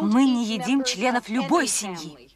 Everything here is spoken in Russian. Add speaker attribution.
Speaker 1: Мы не едим членов любой семьи.